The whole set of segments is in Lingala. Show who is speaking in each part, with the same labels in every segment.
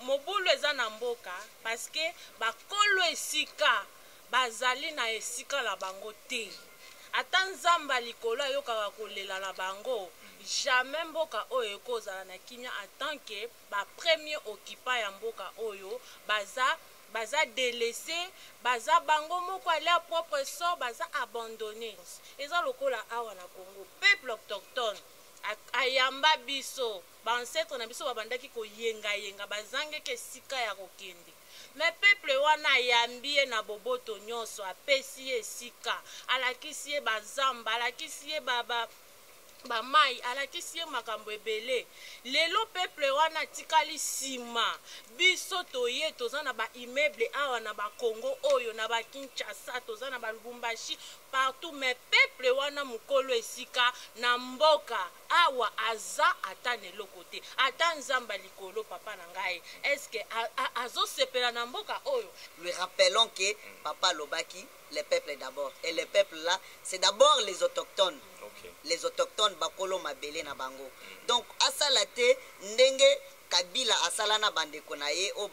Speaker 1: Mobulu eza na mboka parce que ba kolo esika bazali na esika na bango te. Ata Nzambe ya likolo ayokaka kolela na bango. Jamais mboka oyo ekozala na kimia en tant que ba premier occupant ya mboka oyo baza baza delaisse baza bango moko à leur propre sort baza abandonne eza lokola awa na Congo peuple autochtone ayamba biso Ba ancetres na biso babandaki koyenga yenga bazangaki esika ya kokende mais peuple wana ayambi ye na boboto nionso apesi ye esika alakisi ye ba zamba alakisi ye ba ba ba mayi alakisi ye makambo ebele lelo peuple wana atikali sima biso toye toza na ba immeuble awa na ba Congo oyo na ba Kinshasa toza na ba Lubumbashi partout mais peuple wana mukolo esika na mboka Awa aza ata na eloko te ata nzambe ya likolo papa na ngai est ce que azo sepela na mboka oyo?
Speaker 2: Lui rappelons que papa alobaki le peuple d'abord et le peuple là c'est d'abord les autochtones les autochtones bakolo mabele na bango donc asala te ndenge Kabila asala na bandeko na ye oyo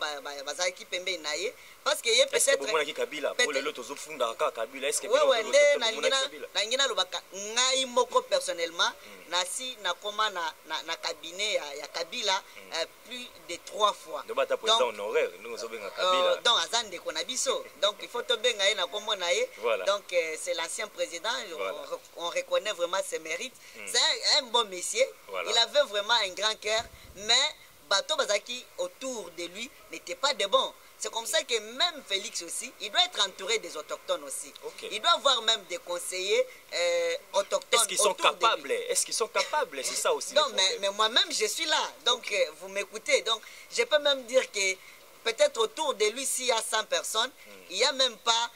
Speaker 2: bazalaki pembeni na ye parce que ye
Speaker 3: peut-être Kabila po lelo tozo funda kaka Kabila est-ce que
Speaker 2: wewe nde nalingi naloba ngai moko personnellement hmm. nasi nakoma na, na, na cabinet ya, ya Kabila hmm. euh, plus de trois fois
Speaker 3: donc ata président honoraire nous ozo benga
Speaker 2: euh, Kabila euh, donc aza ndeko na biso donc il faut tobenga ye na kombo na ye
Speaker 3: voilà.
Speaker 2: donc euh, c'est l'ancien président voilà. on, on reconnaît vraiment ses mérites hmm. c'est un, bon monsieur, il avait vraiment un grand cœur mais Bato Bazaki autour de lui n'était pas de bon. C'est comme ça que même Félix aussi, il doit être entouré des autochtones aussi. Il doit avoir même des conseillers euh, autochtones.
Speaker 3: Est-ce qu'ils sont capables Est-ce qu'ils sont capables C'est ça aussi.
Speaker 2: Non, mais, moi-même, je suis là. Donc, euh, vous m'écoutez. Donc, je peux même dire que peut-être autour de lui, s'il y a 100 personnes, hmm. il n'y a même pas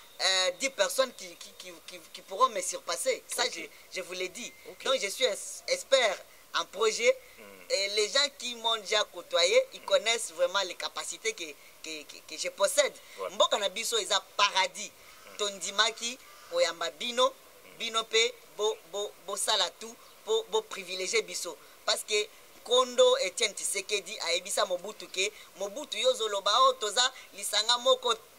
Speaker 2: 10 euh, personnes qui, qui, pourront me surpasser. Ça, je, Je vous l'ai dit. Okay. Donc je suis un expert en projet. Mm. Et les gens qui m'ont déjà côtoyé, ils mm. connaissent vraiment les capacités que, que, que, que je possède.
Speaker 3: Ouais.
Speaker 2: Mboka na biso eza paradis. Mm. Tondimaki koyamba bino, mm. bino pe bo bo bo sala tout pour bo privilégier biso parce que kondo Etienne Tshisekedi ayebisa Mobutu ke Mobutu yo zoloba oh toza lisanga moko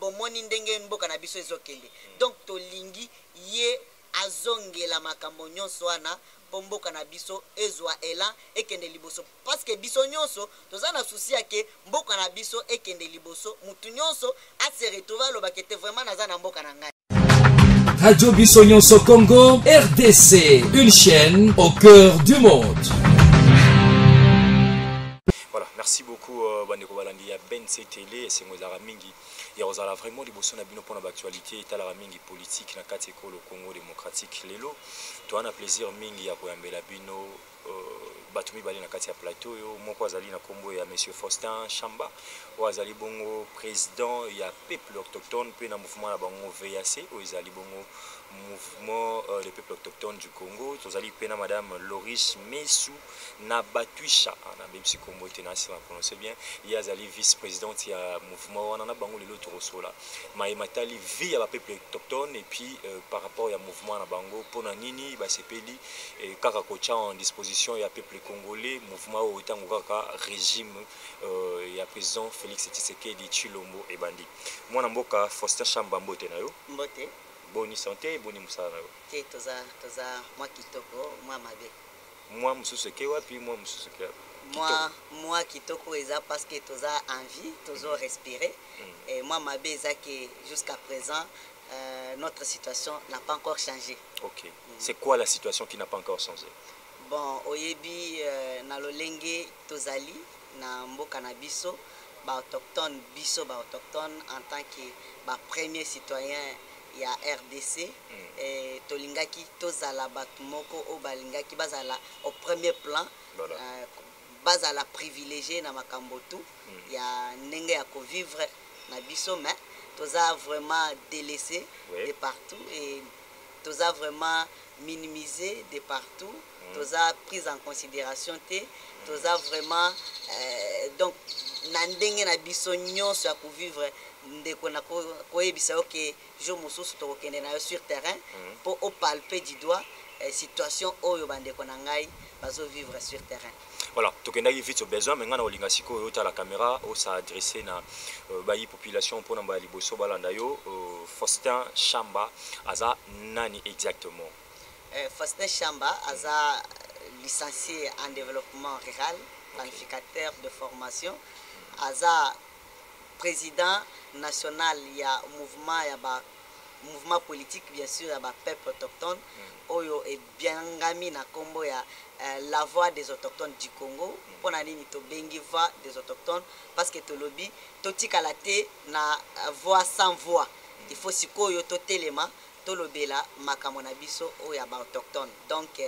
Speaker 2: Bomoni ndenge mboka na biso ezo kende donc tolingi ye azongela makambo nionso wana po mboka na biso ezua elan ekende liboso parce que biso nionso toza na souci ya ke mboka na biso ekende liboso mutu nionso a se retrouver aloba ke te vraiment naza na mboka na ngai.
Speaker 4: Radio Biso Nionso Congo, RDC, une chaîne au cœur du monde.
Speaker 3: Voilà, merci beaucoup euh, bandeko balandi ya BNC Tele, esengo ezalaka mingi ya kozala vraiment liboso na bino mpona baactualité etalaka mingi politique na kati ekolo Congo démocratique. Lelo toa na plaisir mingi ya koyambela bino euh, bato mibale na kati ya plateau oyo, moko azali na nkombo ya Monsieur Faustin Chamba oyo azali bongo président ya peuple autochtone mpe na mouvement na bango VAC oyo ezali bongo mouvement euh, des peuples autochtones du Congo. Tozali mpe na Madame Loris Mesu Na Batuisha, ah na bebisi kombo te, na si na prononcer bien, ye azali vice presidente ya mouvement wana, na bango lelo toko solola maye matali vie ya ba peuples autochtones et puis par rapport ya mouvement na bango, pona nini ba sepeli kaka kotia en disposition ya peuples congolais mouvement oyo tango kaka regime ya president Felix Tshisekedi Tshilombo ebandi. Mwana mboka Faustin Shamba mbote na yo.
Speaker 2: Mbote.
Speaker 3: Boni sante, boni mosala na yo?
Speaker 2: Te toza toza mwa kitoko mwa mabe.
Speaker 3: Mua mususu eke wapi mua mususu eke wapi
Speaker 2: mua kitoko. mua kitoko eza parce que toza en vie tozo respirer et mua mabe eza que jusqu'à present euh, notre situation n'a pas encore change.
Speaker 3: Ok c'est quoi la situation qui n'a pas encore change?
Speaker 2: Bon oyebi euh, na lolenge tozali na mboka na biso ba autochtones biso ba autochtones en tant que ba premier citoyen ya rdc tolingaki tozala batu moko oyo balingaki bazala au premier plan bazala privilegie na makambo
Speaker 3: tout
Speaker 2: ya ndenge ya ko vivre na biso mais toza vraiment
Speaker 3: delaisser
Speaker 2: de partout et toza vraiment minimiser de partout toza prise en consideration te toza vraiment euh, donc na ndenge na biso nyonso ya kovivre ndeko na koyebisa yo ke jour mosusu tokokende na yo sur terrain mpo mm. opalpe du doigt Eh, situation oyo bandeko na ngai vivre sur terrain
Speaker 3: voilà tokendaki vite besoin me ngai na kolinga sikoyo otala caméra osadresse na euh, bayi population mpo na mbala liboso balanda yo euh, faustin chamba aza nani exactement
Speaker 2: Faustin Shamba aza licencie en developpement rural, planificateur de formation, aza president national ya mouvement ya ba mouvement politique bien sur ya ba peuples autochtones oyo ebiangami na kombo ya la voix des autochtones du Congo. Pona nini tobengi voix des autochtones? Parce que tolobi totikala te na voix sans voix, il faut sikoyo totelema. tolobela makambo na biso oyo ya ba autochtones donc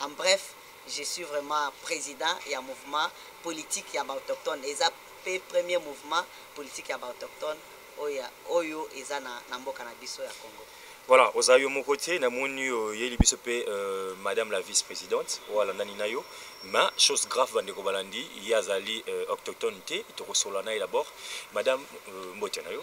Speaker 2: en bref je suis vraiment president ya mouvement politique ya ba autochtones eza pe premier mouvement politique ya ba autochtones oyo oyo eza na na mboka na biso ya Congo.
Speaker 3: Voilà, oza yo moko te na moni oyeli biso pe euh, madame la vice presidente oyo alandani na yo ma chose grave bandeko balandi ye azali euh, autochtone te tokosola na ye d'abord madame euh, mbote na yo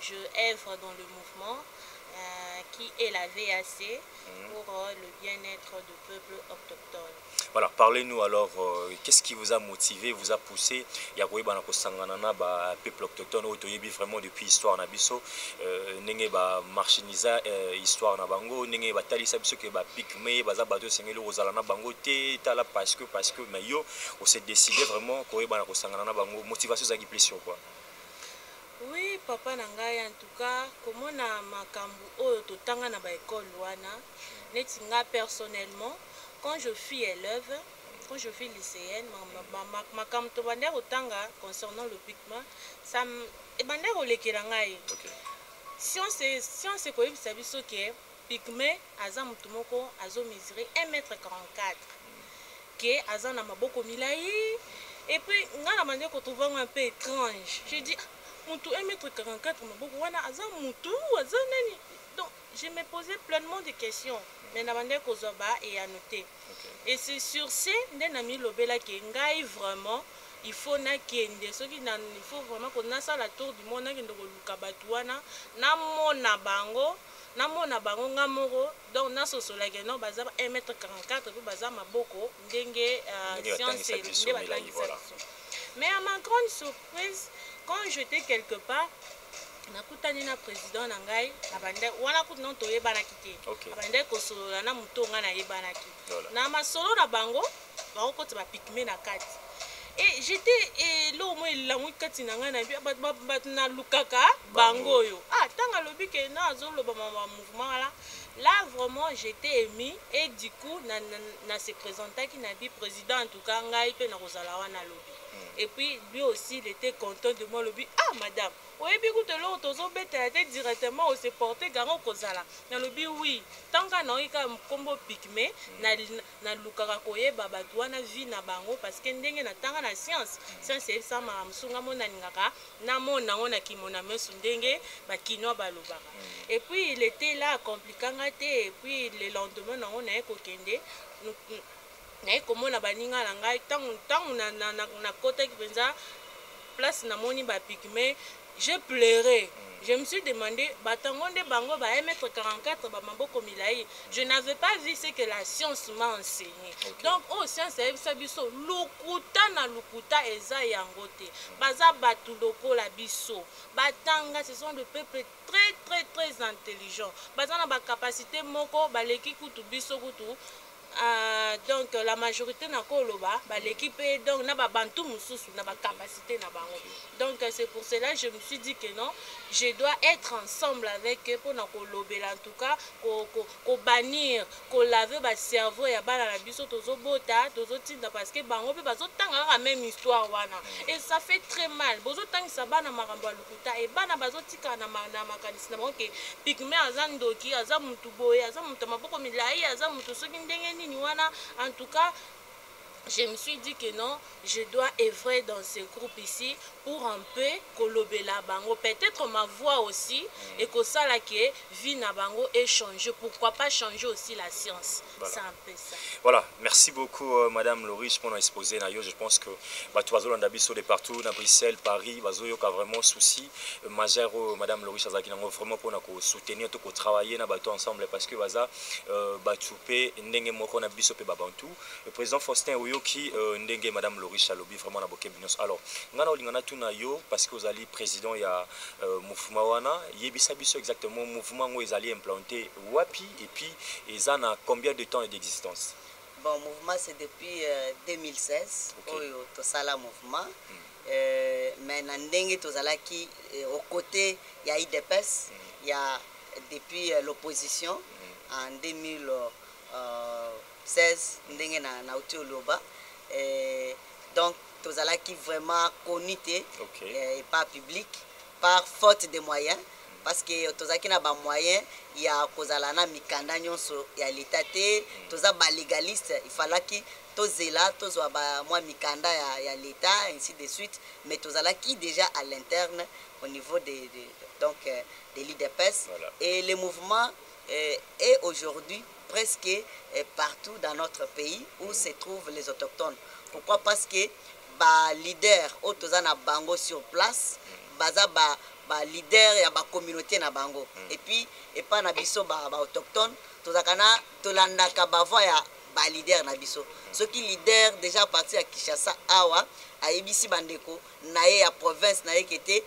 Speaker 1: Je oeuvre dans le mouvement qui est la VAC pour le bien-etre de peuple octoctone.
Speaker 3: Voilà, parlez-nous alors, euh, qu'est-ce qui vous a motivé, vous a poussé ya koyebana kosangana na ba peuple octoctone oyo toyebi vraiment depuis histoire na biso euh, ndenge ba marchinisa euh, histoire na bango ndenge batalisa biso ke ba pygme baza bato esengeli kozala na bango te tala parce que parce que mais yo ose décide vraiment koyebana kosangana na bango motivation ezalaki plus sur quoi
Speaker 1: Oui papa na ngai en tout cas komona makambu oyo totanga na ba ecole wana neti nga personnellement quand je fus eleuve quand je fus liceenne makambu tobandaki kotanga concernant le pigment ça ebandaki kolekela ngai science ekoyebisa biso ke Pygmee aza mutu moko azo mesurer un mètre 44 que aza na maboko milayi et puis nga na bandaki ko trouver yango un peu etrange j'ai dit ah mutu un mètre 44 maboko wana aza mutu ou aza nani donc je me posais pleinement des questions mais na bandaki kozua ba eyano te et c'est sur ce nde na milobela que ngai vraiment il faut na kende soki na il faut vraiment ko nasala tour du monde na kende koluka batu wana na mona bango Na mona bango nga moko donc na sosola que non baza ba 1 mètre 44 pe baza maboko ndenge science nde ba
Speaker 3: tangisa
Speaker 1: biso mais à ma grande surprise quand j'etais quelque part na kutani na president na ngai abanda wana kutu non toyebanaki te abandaki kosolola na moto nga nayebanaki na masolo na bango Bango koti ba pygmee na kati. Et j'étais eloko moko elangwi kati na ngai na bi bato ba, bato nalukaka bango oyo. Ah, ntango alobi ke na azoloba ma ba mouvement wana, là vraiment j'étais ému et du coup na, na, na se presentaki na bi president en tout cas ngai mpe nakozala wana lobi. Et puis lui aussi il était content de moi alobi ah madame oyebi kutu eloko tozobetela te directement ose porter garant okozala nalobi oui ntango kaka nayoki kaka nkombo pygmee na, Nalukaka koyeba batu wana vie na bango parce que ndenge na tanga na science, science eyebisaka makambo mosusu nga moko nalingaka na mona yango na ki mona mesu ndenge ba kinois balobaka et puis il etait là a compliqua nga te et puis le lendemain na ngo naye kokende naye komona baninga na ngai tangu tangu na kotaki penza place na moni ba pygmees J'ai pleure je me suis demande bato yango nde bango ba 1 mètre 44 ba maboko milayi je n'avais pas vu ce que la science m'a enseigné
Speaker 3: okay.
Speaker 1: donc oyo oh, science ayebisa biso lokuta na lokuta eza yango te baza bato lokola biso batanga ce sont de peuple très très très intelligent baza na bacapacité moko baleki kutu biso kutu Ahh donc la majorite nako loba baleki pe donc na ba bantou mosusu na ba capacite na bango donc c'est pour cela je me suis dit que non je dois etre ensemble avec eux pona ko lobela en tout cas ko ko ko banir ko laver ba cerveau ya bana na biso tozo bota tozo tinda parce que bango pe bazo tanga kaka meme histoire wana et ça fait très mal bozo tangisa bana makambo ya lokuta Ta et bana bazo tikala na ma na makanisi na bango ke pygmee aza ndoki aza mutu boye aza mutu ya maboko milayi aza mutu soki ndenge nini wana en tout cas je me suis dit que non je dois evrer dans ce groupe ici pour un peu kolobela bango peut-être ma voix aussi ekosala ke vie na bango e changer pourquoi pas changer aussi la science
Speaker 3: Voilà, merci beaucoup euh, Madame Loris pour nous exposer Je pense que Batou Azol Andabiso de partout, dans Bruxelles, Paris, Bazo Yoka vraiment souci euh, majeur euh, Madame Loris Azakinango vraiment pour nous soutenir, tout pour travailler na Batou ensemble parce que Baza Batou P, Ndenge Moko na Biso P Babantou. Le président Faustin Oyoki, Ndenge Madame Loris Alobi vraiment na Boké Binos. Alors, Ngana Olingana Tuna Yo, parce que vous allez président ya Mouvement Wana, Yebisa Biso exactement Mouvement Ngo Ezali implanté wapi et puis eza na combien de temps d'existence?
Speaker 2: Bon mouvement c'est depuis 2016
Speaker 3: okay.
Speaker 2: oyo tosala mouvement mm. euh, mais na ndenge tozalaki euh, au côté ya IDPS mm. ya depuis euh, l'opposition mm. en 2000 16 ndenge na nauti oloba eh, donc tozalaki vraiment connu te okay. eh, pas public par faute de moyens parce que tozalaki na ba moyens ya kozala na mikanda nyonso ya l'etat te toza ba legalistes il fallaki tozela tozwa ba mwa mikanda ya, ya l'etat ainsi de suite mais tozalaki dejà à l'interne au niveau de, de donc euh, de l'UDPS
Speaker 3: voilà.
Speaker 2: et le mouvement euh, est aujourd'hui presque euh, partout dans notre pays où se trouvent les autochtones pourquoi parce que ba leaders oyo toza na bango sur place baza ba ba leader ya ba communauté na bango mm. et puis epa na biso ba, ba autochtone tozalaka na tolandaka bavoi ya balider na biso mm. soki lider déjà parti ya kinshasa awa ayebisi bandeko na ye ya province na ye ke te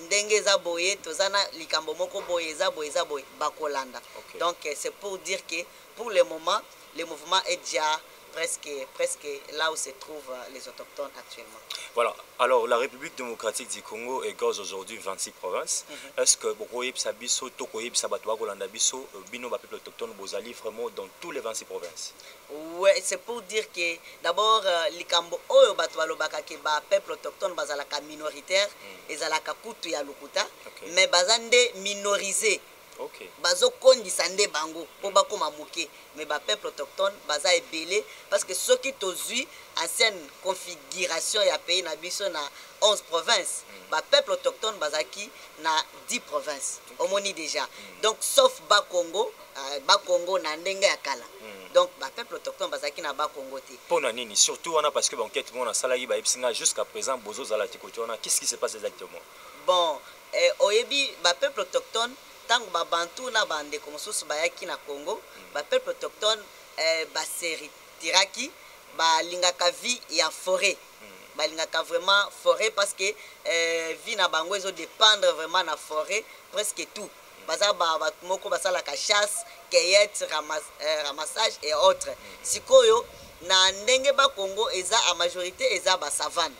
Speaker 2: ndenge eza boye toza na likambo moko boye eza boye eza boye bakolanda
Speaker 3: okay.
Speaker 2: donc euh, c'est pour dire que Pour le moment le mouvement est dja presque presque là où se trouve les autochtones actuellement.
Speaker 3: Voilà, alors la République démocratique du Congo égorge aujourd'hui 26 provinces. Mm -hmm. Est-ce que bokoyebisa biso to koyebisa bato bakolanda biso euh, bino ba peuple autochtone bozali vraiment dans tous les 26 provinces?
Speaker 2: Ouais, c'est pour dire que d'abord euh, likambo oyo bato balobaka ke ba peuple autochtone bazalaka minoritaire mm. ezalaka kutu ya lokuta
Speaker 3: okay.
Speaker 2: mais baza nde minorisé
Speaker 3: okay.
Speaker 2: bazokondisa nde bango mpo mm. bakoma moke mais bapeuple autochtone baza ebele parce que soki tozwi ancienne configuration ya pays na biso na 11 province mm. bapeuple autochtone bazalaki na 10 province omoni déjà mm. donc sauf bakongo euh, bakongo na ndenge ya kala donc bapeuple autochtone bazalaki na bakongo te
Speaker 3: mpo na nini surtout wana parce que banquete moko nasalaki bayebisi ngai jusqu'à présent bozozala te kote wana qu'est ce qui se passe exactement
Speaker 2: bon Eh oyebi ba peuples autochtones tango ba bantous na ba ndeko mosusu bayaki na Congo ba peuples autochtones eh ba se retiraki ba lingaka vie ya foret ba lingaka vraiment foret parce que eh vie na bango ezo dependre vraiment na foret presque tout baza ba batu moko ba salaka chasse cueillette ramas eh ramassage et autres sikoyo na ndenge ba Congo eza a majorite eza ba savannes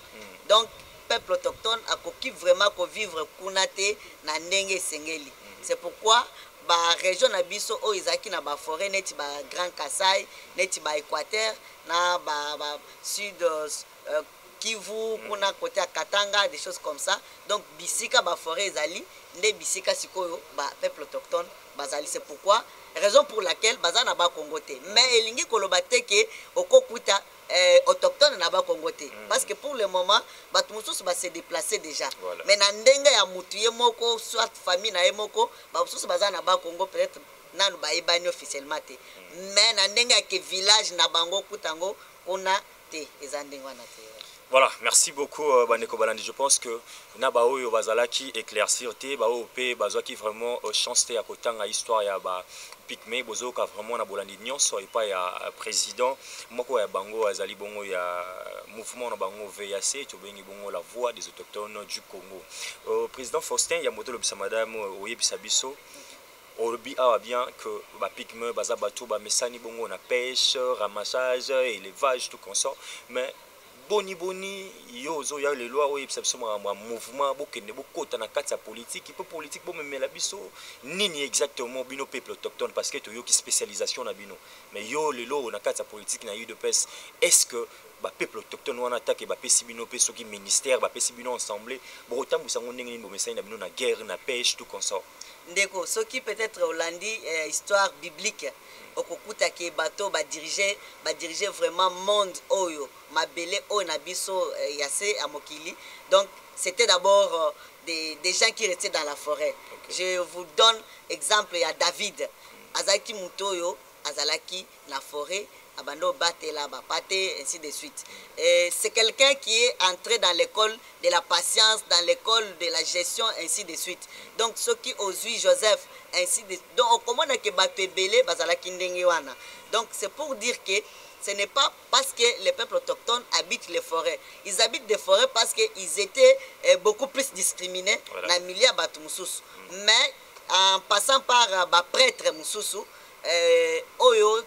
Speaker 2: donc peuple autochtone akoki vraiment ko vivre kuna te na ndenge esengeli c'est pourquoi ba region na biso oyo ezalaki na ba foret neti ba grand kasai neti ba equateur na ba, ba sud euh, kivu kuna kote ya katanga des choses comme ça donc bisika ba foret ezali nde bisika sikoyo ba peuple autochtone bazali c'est pourquoi raison pour laquelle baza na ba congo te mais elingi koloba te ke okokuta eh, autochtone na ba Congo te mm. parce que pour le moment bato mosusu ba se déplacer déjà
Speaker 3: voilà.
Speaker 2: mais na ndenge ya mutu ye moko soit famille na ye moko ba mosusu baza na ba Congo peut-être nanu bayebani officiellement te mm. mais na ndenge ya ke village na bango kutango kuna te eza ndenge wana te
Speaker 3: voilà merci beaucoup euh, bandeko balandi je pense que na ba oyo bazalaki eclaircir te, ba oyo pe bazuaki vraiment chance te ya kotanga histoire ya ba pygmees, bozoyoka vraiment na bolandi nionso epai ya president, moko ya bango azali bongo ya mouvement na bango VAC, tobengi bongo la voix des autochtones du Congo. Euh, President Faustin, yambo tolobisa madame, oyebisa biso, olobi awa bien que ba pygmees baza bato bamesani bongo na peche, ramassage, elevage, tout consort, mais Boni boni yo ozo ya lelo awa oyebisa biso makambo ya mouvement bokende bokota na kati ya politique mpe politique bomemela biso nini exactement bino peuple autochtone parce que toyoki specialisation na bino mais yo lelo oyo na kati ya politique na udps est ce que ba peuple autochtone wana atake bapesi bino mpe soki ministère bapesi bino ensemble bokotambuisa yango ndenge nini bomesani na bino na guerre na peche tout consort
Speaker 2: Ndeko soki peut etre olandi histoire biblique okokuta ke bato oyo ba diriger ba diriger vraiment monde oyo mabele oyo na biso ya se ya mokili donc c'etait d'abord des des gens qui retier dans la
Speaker 3: foret
Speaker 2: je vous donne exemple ya David azalaki moto oyo azalaki na forêt Batela, bah, ainsi de suite. C'est quelqu'un qui est entré dans l'école de la patience, dans l'école de la gestion, ainsi de suite. Donc, ceux qui osent Joseph, ainsi de Donc, on commande que Bazala bah, Donc, c'est pour dire que ce n'est pas parce que les peuples autochtones habitent les forêts. Ils habitent des forêts parce qu'ils étaient euh, beaucoup plus discriminés
Speaker 3: voilà.
Speaker 2: dans le Mais en passant par euh, bas prêtre Moussous eh, oyo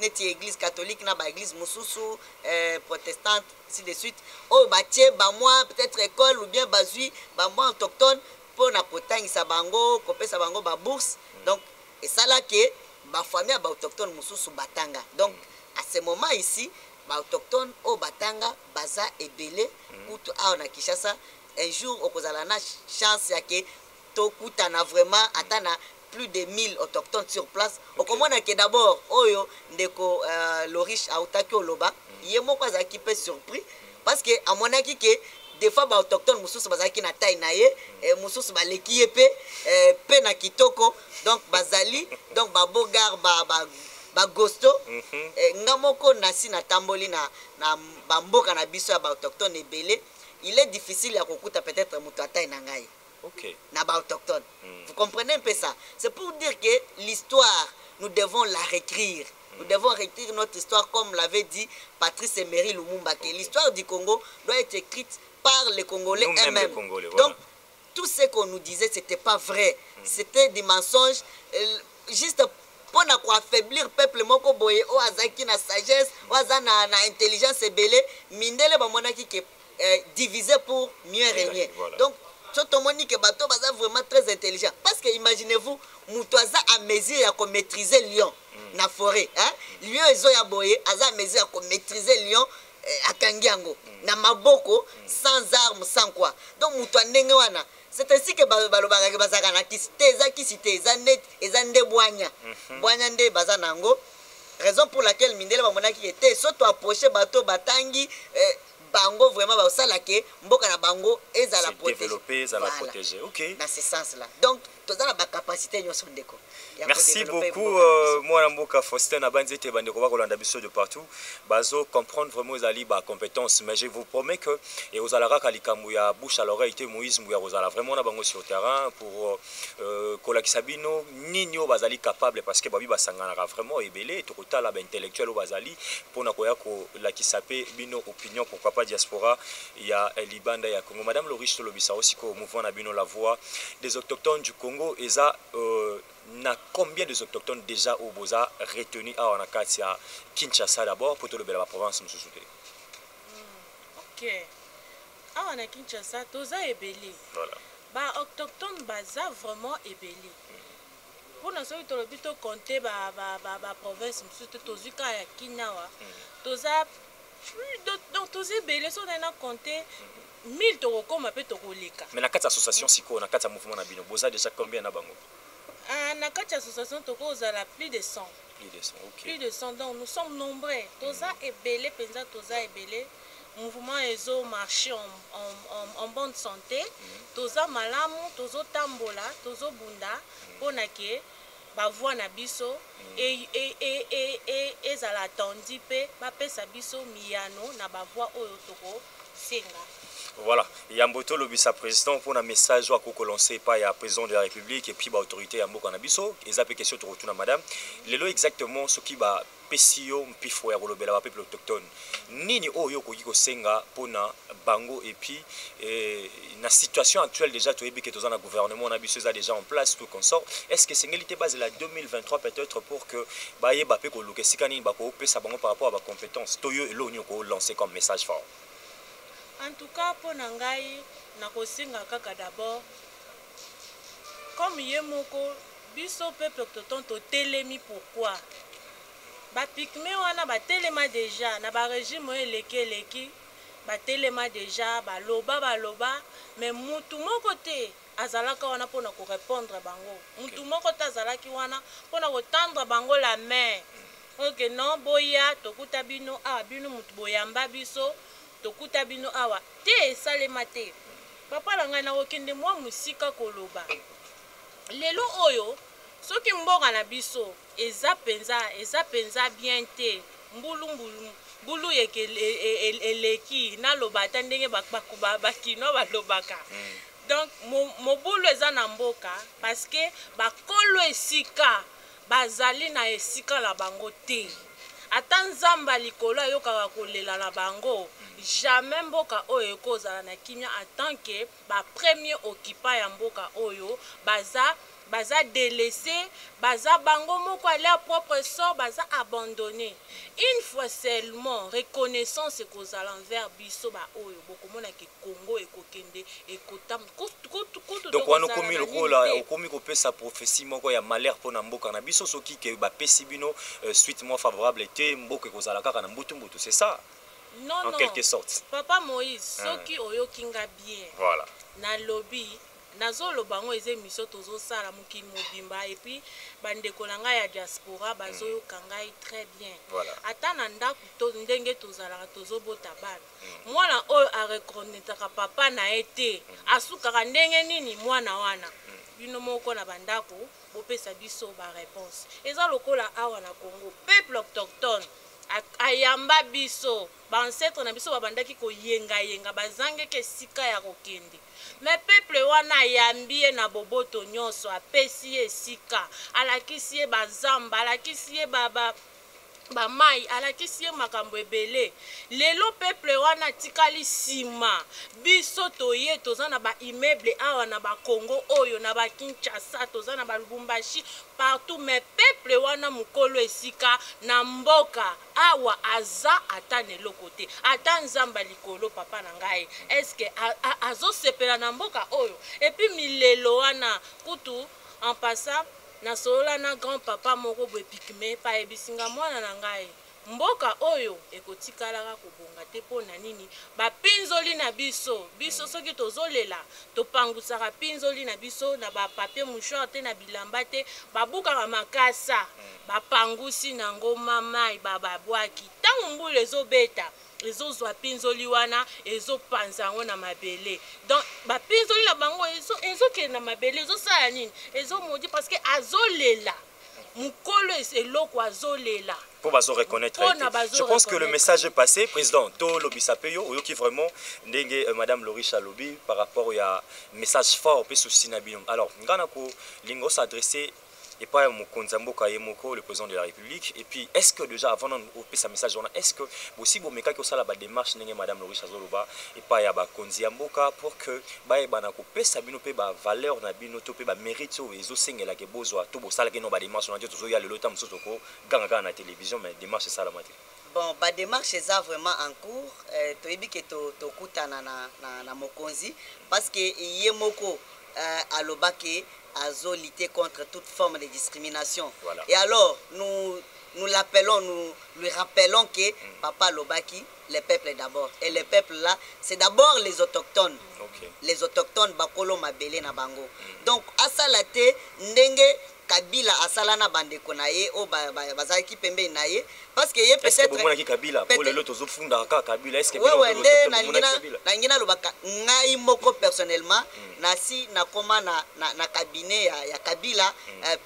Speaker 2: neti eglise catholique na ba eglise mosusu eh, protestante ainsi de suite oyo batie bamwa peut-être école ou bien bazwi bamwa autochtone mpo na kotangisa bango kopesa bango babourse mm. donc esala ke bafamille ya baautochtone mosusu batanga donc mm. à ce moment ici baautochtone oyo batanga baza ebele mm. kutu awa na kinshasa un jour okozala na chance yake to kutana vraiment ata na plus de 1000 autochtones sur place okay. okomona ke d'abord oyo ndeko uh, loriche autaki oloba mm. ye moko azalaki mpe surpris mm. parce que amonaki ke des fois baautochtone mosusu bazalaki na taille na ye mm. eh, mosusu baleki ye mpe eh, mpe na kitoko donc bazali donc babogar ba, ba, bagosto
Speaker 3: mm -hmm.
Speaker 2: eh, nga moko nasi natamboli na, na bamboka na biso ya baautochtone ebele il est difficile ya kokuta peut-être moto ya taille na ngai okay. autochtone.
Speaker 3: Hmm.
Speaker 2: Vous comprenez un peu ça C'est pour dire que l'histoire, nous devons la réécrire. Nous hmm. devons réécrire notre histoire comme l'avait dit Patrice Emery Lumumba, que l'histoire du Congo doit être écrite par les Congolais eux-mêmes. Donc, tout ce qu'on nous disait, c'était pas vrai. Hmm. C'était des mensonges, euh, juste pour affaiblir le peuple moko boye, o azaki na sagesse, o na, na intelligence Belé, mindele qui est eh, diviser pour mieux régner
Speaker 3: voilà.
Speaker 2: donc so tomoni ke bato baza vraiment très intelligent parce que imaginez-vous moto aza à mesure ya komaîtrise lion mm. na forêt hein? lion ezoya boye aza à mesure ya komaîtrise lion eh, akangi yango mm. na maboko mm. sans arme sans quoi donc moto ya ndenge wana c'est ainsi que balobaka ke bazalaka na kisi te eza kisi te eza nde eza nde bwanya mhm. bwanya nde baza na yango raison pour laquelle mindele bamonaki ke te so toapproche bato batangi eh, bango vraiment ba sala ke mboka na bango ezala
Speaker 3: se
Speaker 2: protege
Speaker 3: développer ezala
Speaker 2: Voilà.
Speaker 3: protege ok
Speaker 2: na ce sens là donc toza na ba capacité nyonso ndeko ya
Speaker 3: merci
Speaker 2: ko-developpe
Speaker 3: beaucoup
Speaker 2: mboka na
Speaker 3: euh, biso. mwana mboka faustin nabanzi ete bandeko bakolanda biso de partout bazo comprendre vraiment ezali ba compétence mais je vous promets que ekozala kaka likambo ya bouche à l'oreille te moïse mbuya kozala vraiment na bango sur terrain pour euh, euh, kolakisa bino nini oyo bazali capable parce que babi basanganaka vraiment ebele tokotala baintellectuel oyo bazali mpona koya kolakisa mpe bino opinion pourquoi pas diaspora ya libanda ya congo madame loris tolobisa o sikoyo mouvement na bino la voix des autochtones du congo eza euh, na combien des autochtones déjà oyo boza retenu awa na kati ya kinshasa d'abord mpo tolobela baprovince mosusu te
Speaker 1: hmm, okay. awa na kinshasa toza ebele
Speaker 3: voilà.
Speaker 1: Ba octoctone baza vraiment ebele pona soki tolobi to compte ba ba ba ba province mususu te tozui kaka ya kin awa toza plus donc toza ebele soki naye na compte 1000 tokokoma pe tokoleka
Speaker 3: mais na kati association sikoyo na kati ya mouvement na bino boza deja combien na bango
Speaker 1: ah, na kati ya association tokozala plus de 100
Speaker 3: plus de 100
Speaker 1: okay.
Speaker 3: plus
Speaker 1: de 100 donc nous sommes nombreux toza mm. ebele penza toza ebele mouvement ezo marche en, en, en, en bonne sante toza malamu tozotambola tozobunda mpona ke ba voix na biso e, e, e, e, e, ezala attendu mpe bapesa biso miyano na ba voix oyo tokosenga
Speaker 3: Voilà. Yambo to lobisa président mpo na message oyo akoki kolancer epai ya président de la République et puis ba autorités ya mboka na biso. Eza mpe question tokotuna madame. Lelo exactement soki ba pesi yo mpifo ya kolobela ba peuple autochtone nini oyo yo okoki kosenga pona bango et puis eh, na situation actuelle déjà toyebi que toza na gouvernement na biso eza déjà en place tout consort est ce que esengeli te bazela 2023 peut-être pour que bayeba pe koluka esika nini bakopesa bango par rapport à ba compétences to yo eloko nini okolancer comme message fort
Speaker 1: en tout cas mpo na ngai nakosenga kaka d'abord comme ye moko Biso peuple octoton to telemi pourquoi ba pygmee wana ba telema dejà na ba regime oyo eleki eleki ba telema dejà ba loba ba loba mais mutu moko te azalaka wana pona ko repondre bango mutu moko te azalaki wana pona ko tendre bango la main o ke non boya tokuta bino awa bino mutu boyamba biso tokuta bino awa te esalema te papa na ngai nako kende mua musika koloba Lelo oyo soki mboka na biso eza penza eza penza bien te mbulu mbulu mbulu eke eleki naloba ata ndenge ba ba ba kinois balobaka mm. donc mo, mobulu eza na mboka parce que bakolo esika bazali na esika na bango te ata nzambe likolo ayokaka kolela na bango jamais mboka oyo ekozala na kimia en tant que Ba premier occupants ya mboka oyo baza baza delaisse baza bango moko a leur propre sort baza abandonne une fois seulement reconnaissance ekozala envers biso ba oyo bokomona ke congo ekokende ekotam kutu kutu kutu
Speaker 3: donc wana okomi lokola okomi kopesa prophetie moko ya malheur mpo na mboka na biso soki ke bapesi bino euh, suite mwa favorable te mboka ekozala kaka na mbutu mbutu c'est ça
Speaker 1: non,
Speaker 3: en quelque sorte
Speaker 1: papa moïse hmm. soki mm. oyoki nga bien
Speaker 3: voilà.
Speaker 1: nalobi nazoloba yango eza émission tozosala mokili mobimba epuis bandeko na ngai ya diaspora bazoyoka mm. ngai très bien ata na ndako to ndenge tozalaka tozobota bana mm. mwana oyo areconnetaka papa na ye te mm. asukaka ndenge nini mwana wana bino moko na bandako bopesa biso bareponse eza lokola awa na congo peuple autochtone Ayamba biso. Ba ancetres na biso babandaki koyenga yenga, bazangaki esika ya kokende. Mais peuple wana ayambi ye na boboto nionso, apesi ye esika, alakisi ye ba zamba, alakisi ye ba ba ba mayi, alakisi ye makambo ebele. Lelo peuple wana atikali sima. Biso toye toza na ba immeubles awa na ba Congo oyo, na ba Kinshasa, toza na ba Lubumbashi, partout mais peuple wana mukolo esika na mboka awa aza ata na eloko te ata nzambe ya likolo papa na ngai est ce que azo sepela na mboka oyo epuis milelo wana kutu en passant na solola na grand papa moko boye pygmee pa yebisi nga mwana na ngai Mboka oyo ekotikalaka kobonga te po na nini? Ba pinzoli na biso, biso soki tozo lela topangusaka pinzoli na biso na ba papier mouchoir te na bilamba te, ba bukaka makasa ba pangusi na ngo ma mayi ba ba bwaki tango mbula ezo beta ezo zwa pinzoli wana ezo panza yango na mabele donc ba pinzoli na bango ezo ezo kende na mabele ezo sala nini? Ezo maudit parce que azo lela. mukolo eloko azolela
Speaker 3: mpo
Speaker 1: bazo reconnaître
Speaker 3: je pense que le message est passé président to lobisa pe yo oyoki vraiment ndenge euh, madame Loris alobi par rapport ya message fort pe souci na bino alors ngai nako lingo s'adresser epai ya mokonzi ya mboka ye moko le président de la république et puis est ce que déjà avant nanu opesa message wana est ce que bosi bomekaki osala badémarche ndenge madame loris azoloba epai ya bakonzi ya mboka pour que bayebana kopesa bino pe ba valeur na bino to pe ba merite oyo ezo sengela ke bozwa to bosalaki no ba demarche wana te tozo ya lelo ta mosusu toko ganga kaka na television mais demarche esalama te.
Speaker 2: Bon ba demarche eza vraiment en cours toyebi ke to tokutana na na mokonzi parce que ye moko aloba ke azo lutter contre toute forme de discrimination et alors nous nous l'appelons nous lui rappelons ke papa alobaki le peuple d'abord et le peuple là c'est d'abord les autochtones
Speaker 3: okay.
Speaker 2: les autochtones bakolo mabele na bango mm. donc asala te ndenge kabila asala na bandeko na ye oyo bazalaki pembeni na ye parceke ye peut-être
Speaker 3: kabila po lelo tozofundaka kaka kabila eske
Speaker 2: wewe nde nalingi nalobaka ngai moko personnellement mm. nasi nakoma na, na, na cabinet ya, ya kabila
Speaker 3: mm.
Speaker 2: euh,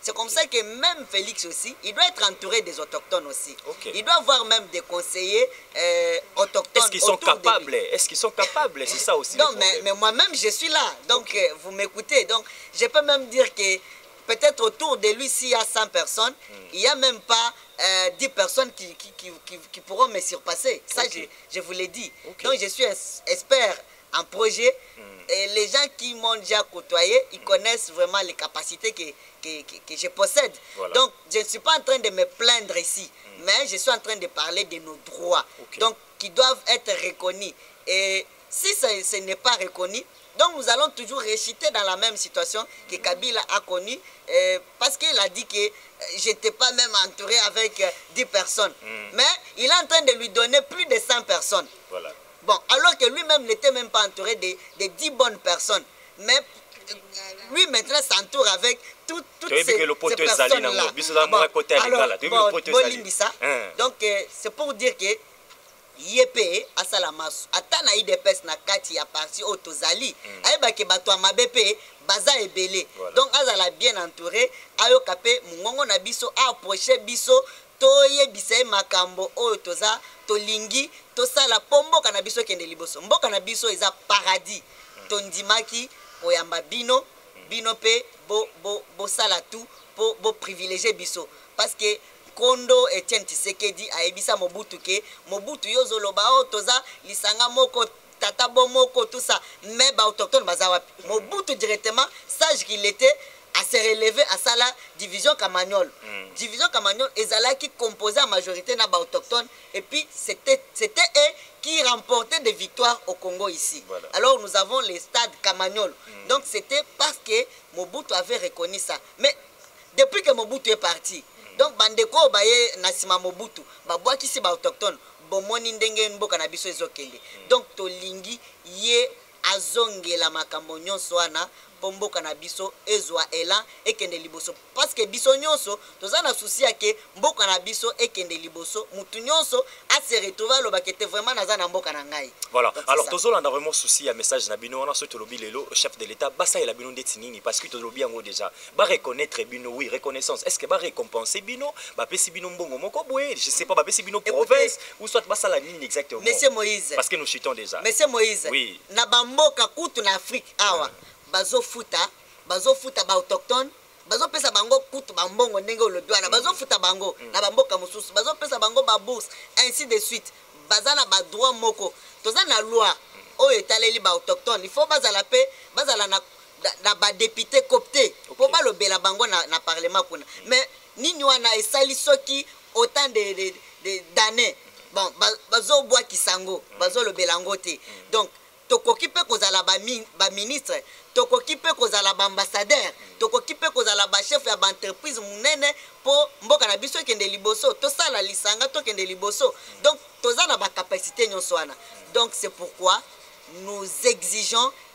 Speaker 2: C'est comme ça que même Félix aussi, il doit être entouré des autochtones aussi. Il doit avoir même des conseillers euh, autochtones.
Speaker 3: Est-ce qu'ils sont capables Est-ce qu'ils sont capables C'est ça aussi.
Speaker 2: non, mais, moi-même, je suis là. Donc, euh, vous m'écoutez. Donc, je peux même dire que peut-être autour de lui, s'il y a 100 personnes,
Speaker 3: hmm.
Speaker 2: il n'y a même pas euh, 10 personnes qui qui, qui, pourront me surpasser. Ça, je, je, vous l'ai dit. Donc, je suis espère en projet.
Speaker 3: Mm.
Speaker 2: Et les gens qui m'ont déjà côtoyé, ils mm. connaissent vraiment les capacités que, que, que, je possède. Donc, je ne suis pas en train de me plaindre ici, mm. mais je suis en train de parler de nos droits, donc qui doivent être reconnus. Et si ce n'est pas reconnu, donc nous allons toujours réciter dans la même situation que Kabila a connue, parce qu'il a dit que euh, je n'étais pas même entouré avec 10 euh,
Speaker 3: personnes.
Speaker 2: Mais il est en train de lui donner plus de 100 personnes.
Speaker 3: Voilà
Speaker 2: Bon alors que lui meme n'etait meme pas entoure de de 10 bonnes personnes mais lui maintenant s'entoure avec toutes ces, ces
Speaker 3: personnes là.
Speaker 2: Bon,
Speaker 3: alors,
Speaker 2: bon, bolimbisa.
Speaker 3: Hein.
Speaker 2: Donc euh, c'est pour dire que ye mpe asala masu ata na idps na kati ya parti oyo tozali mm. ayebaki bato ya mabe mpe baza ebele
Speaker 3: voilà.
Speaker 2: donc azala bien entouré ayoka mpe mongongo na biso aapproche biso Toyebisa ye makambo oyo toza tolingi tosala po mboka na biso ekende liboso. Mboka na biso eza paradis. Tondimaki koyamba bino, bino pe bo bo bosala tout po bo privilegier biso. Parce que nkondo Etienne Tshisekedi ayebisa Mobutu que, Mobutu yo ozoloba oh toza lisanga moko, tata bo moko tout ça mais ba autochtone baza wapi mobutu directement sage qu'il était à se relever à sala division Camaniol
Speaker 3: mm.
Speaker 2: division Camaniol ezalaki composé en majorité na ba autochtone et puis c'était c'était eux qui remportaient des victoires au Congo ici
Speaker 3: voilà.
Speaker 2: alors nous avons les stades Camaniol mm. donc c'était parce que Mobutu avait reconnu ça mais depuis que Mobutu est parti mm. donc bandeko baye na sima Mobutu babwakisi ba autochtone Bomoni ndenge mboka na biso ezo kende donc tolingi ye azongela makambo nionso wana po mboka na biso ezua elan ekende liboso parce que biso nionso toza na souci ya ke mboka na biso ekende liboso mutu nionso a se retrouver aloba ke te vraiment naza na mboka na ngai
Speaker 3: Voilà.
Speaker 2: Donc, c'est
Speaker 3: Alors
Speaker 2: ça.
Speaker 3: tozolanda vraiment souci ya message na bino wana soki tolobi lelo chef de l'etat basalela bino ndeti nini parce que tolobi yango déjà ba reconnaitre bino oui reconnaissance est ce que ba récompenser bino ba pesi bino mbongo moko boye je sais pas ba pesi
Speaker 2: bino
Speaker 3: province ou soit ba sala nini exactement
Speaker 2: monsieur moïse
Speaker 3: parce que nous chutons déjà
Speaker 2: monsieur moïse
Speaker 3: oui
Speaker 2: na ba mboka kutu na afrique awa ah. bazo futa bazo futa ba autochtone bazo pesa bango kutu ba mbongo ndenge olobi wana mm. bazo futa bango mm. na ba mboka mosusu bazo pesa bango ba bourse ainsi de suite baza na ba droit moko toza na loi mm. oyo etaleli ba autochtone il faut bazala pe bazala na na ba député copte okay.
Speaker 3: po
Speaker 2: balobela bango na, na parlement kuna mm. mais nini wana esali soki autant de, de, de d'année bon bazobwakisa ba yango mm. bazolobela yango te mm. donc tokoki mpe kozala baministre ba tokoki mpe kozala baambassadeur mm. tokoki mpe kozala bachef ya baentreprise monene mpo mboka na biso ekende liboso tosala lisanga tokende liboso mm. donc toza na bacapacité nyonso wana donc c'est pourquoi nous exigeons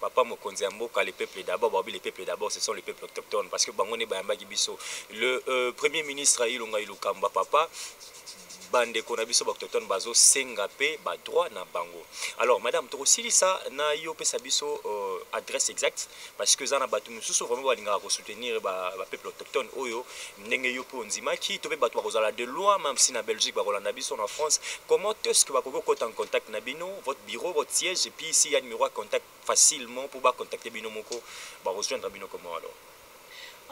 Speaker 3: Papa mokonzi ya mboka le peuple d'abord balobi le peuple d'abord ce sont le peuple octoctone parce que bango nde bayambaki biso le euh, premier ministre ilonga ilukamba papa bandeko na biso baautochtone bazosenga mpe badroit na bango alors madame tokosilisa na yo opesa biso euh, adresse exacte parce que eza na bato mosusu vraiment balingaka kosoutenir bapeuple ba autochtone oyo ndenge yo pe ondimaki to pe bato bakozala de loin meme si na belgique bakolanda biso na france comment est ce que bakoki kokota en contact na bino votre bureau votre siège et puis s'il y a numéro ya contact facilement pour bacontacte bino moko bakojoindre bino comment alors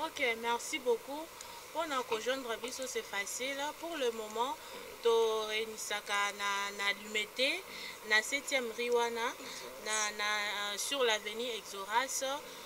Speaker 1: ok merci beaucoup mpo na kojoindre biso c'est facile pour le moment torenisaka na, na lumete na 7e rue wana na, na, euh, sur l'avenue exoras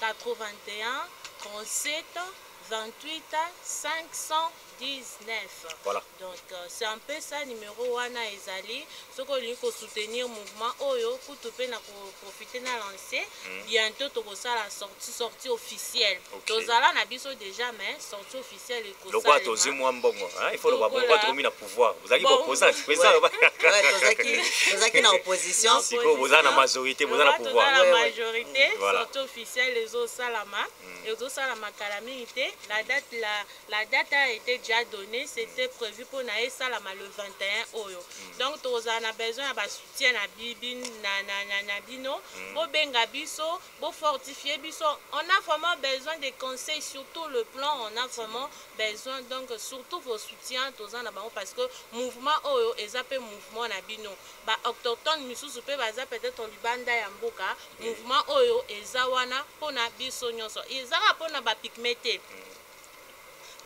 Speaker 1: 81 37 28 519
Speaker 3: voilà.
Speaker 1: donc euh, c'est un peu ça numero wana ezali soki olingi kosoutenir mouvement oyo kutu mpe na koprofite na lance mm. bientôt tokosala sorti sorti officielle
Speaker 3: okay.
Speaker 1: tozala na biso déjà mais sorti officielle
Speaker 3: lokola tozwi mwa mbongo il faut loba bongo tokomi na pouvoir
Speaker 1: ozalaki
Speaker 3: baopposant
Speaker 2: président ozalaki na opposition
Speaker 3: sikoyo boza na majorité boza na pouvoir
Speaker 1: na majorité sorti officielle ezosalama hmm. ezosalama kala mingi te la date la, la date a été déjà donnée c'était prévu mpo na esalama le 21 oyo hmm. donc tokozala na besoin ya basoutien na bino hmm. bobenga biso Bo fortifier biso on a vraiment besoin des conseils surtout le plan on a vraiment besoin donc surtout vos soutiens toza na bango parce que mouvement oyo eza pe mouvement na bino ba octoctone misusu pe baza peut etre libanda ya mboka mouvement oyo eza wana pona biso nionso eza kaka pona ba pygmee te.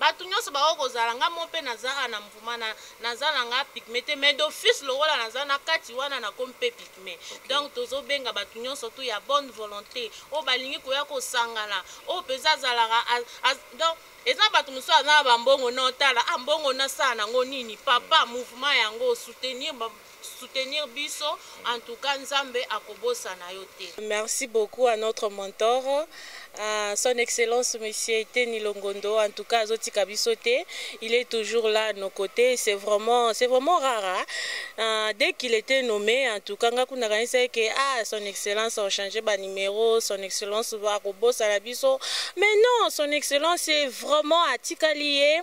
Speaker 1: Batu nionso bakoki kozala nga mo pe na za a na mvuma na na za na nga pygme te mais d'office lokola na za na kati wana na komi pe pygme okay. Donc tozo benga batu nionso tout ya bonne volonte oyo balingi koya kosangana oyo penza azalaka az, az, donc eza batu mosusu aza na bambongo nao tala ah mbongo nasala nango nini papa mouvement yango soutenir soutenir biso en tout cas nzambe akobosana yo te. Merci beaucoup à notre mentor uh, son excellence monsieur Eteni Longondo en tout cas azotika biso te il est toujours là à nos côtés c'est vraiment c'est vraiment rare hein? uh, dès qu'il était nommé en tout cas nga kuna kanisa que ah son excellence a changé ba numéro son excellence va kobosana biso mais non son excellence est vraiment atikali ye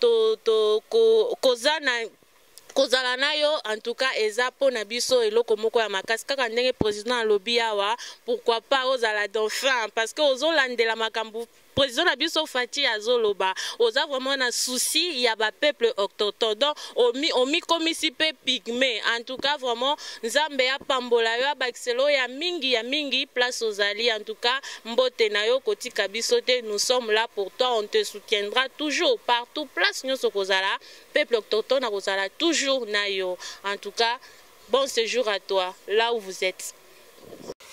Speaker 1: to to ko, koza na kozala na yo en tout cas eza mpo na biso eloko moko ya makasi kaka ndenge président alobi awa pourquoi pas ozala dauphin parce que ozolandela makambo président na biso Fatih azoloba oza vraiment na souci ya ba peuple autochtone donc omi omikomisi pe pygmée en tout cas vraiment nzambe apambola yo abakisela ya mingi ya mingi place ozali en tout cas Mbote na yo kotika biso te nous sommes là pour toi on te soutiendra toujours partout place nyonso kozala peuple autochtone akozala toujours na yo en tout cas bon séjour à toi là où vous êtes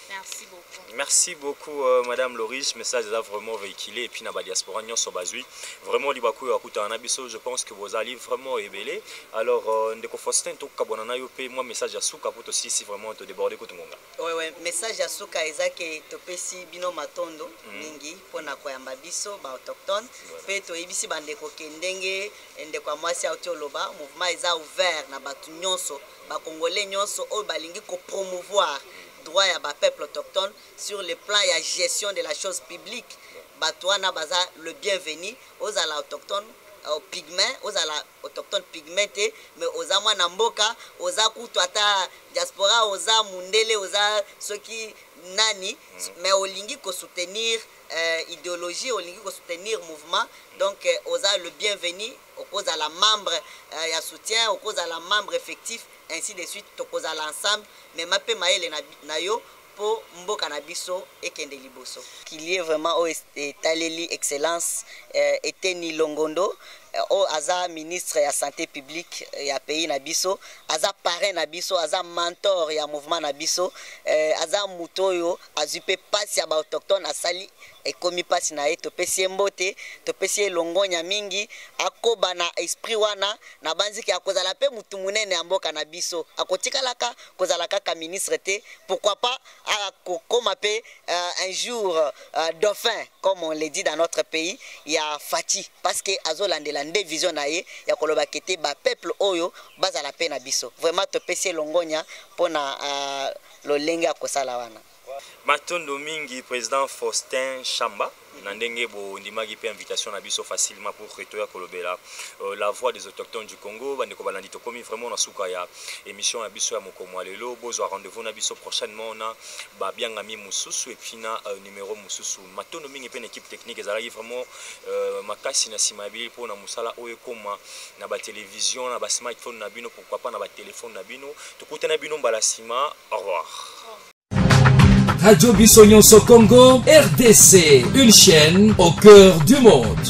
Speaker 1: merci beaucoup
Speaker 3: merci beaucoup euh, madame Loris message eza vraiment véhiculé et puis na ba diaspora nyonso bazui vraiment libaku ya kutana na biso je pense que bozali vraiment ebele alors euh, ndeko Faustin tokabona na yo pe moi message ya suka po tosisi vraiment to déborder
Speaker 2: kutu ngonga Wewe, message ya suka eza ke topesi bino matondo mm. mingi mpo na koyamba biso ba autochtone mpe toyebisi bandeko ke ndenge eh, ndeko ya mwasi auti oloba mouvement eza ouvert na bato nyonso bakongole nyonso oyo balingi kopromouvoir mm. droit ya bapeuple autochtone sur le plan ya gestion de la chose publique bato wana baza le bienvenu ozala autochtone euh, pigment ozala autochtone pigment te mais oza mwana mboka oza kutu ata Diaspora oza mundele oza soki nani mais olingi ko soutenir ideologie olingi ko soutenir mouvement donc oza le bienvenu okozala membre ya soutien okozala membre effectif ainsi de suite tokozala ensemble mema pe mayele nayo po mboka na biso ekende liboso. Kilie vraiment oyo etaleli excellence Eteni Longondo oyo aza ministre ya sante publique ya pays na biso aza parrain na biso aza mentor ya mouvement na biso aza moto oyo azwi mpe mpasi ya ba autochtone asali ekomi mpasi na ye topesi ye mbote topesi ye longonya mingi akoba na esprit wana nabanzi ke akozala mpe motu monene ya mboka na biso akotikalaka kozala kaka ministre te pourquoi pas akokoma mpe uh, un jour uh, dauphin comme on le dit dans notre pays ya fati parce que azolandela nde vision na ye ya koloba ke te bapeuple oyo bazala mpe na biso vraiment topesi elongonya mpo na uh, lolenge ya kosala wana
Speaker 3: Matondo mingi president Faustin Shamba na ndenge bo ndimaki pe invitation na biso facilement pour que toya kolobela euh, la voix des autochtones du Congo. Bande ko balandi tokomi vraiment na suka ya emission ya biso ya mokomo ya lelo. Bozwa rendez-vous na biso prochainement na ba biangami mususu et puis na euh, numero mususu. matondo mingi mpe na equipe technique ezalaki vraiment euh, makasi na nsima ya bilili mpo na mosala oyo ekoma na batelevision na basmartphone na bino pourquoi pas na batelefone na bino tokutana bino mbala nsima au revoir
Speaker 4: Radio Biso Nyonso Congo, RDC, une chaîne au cœur du monde.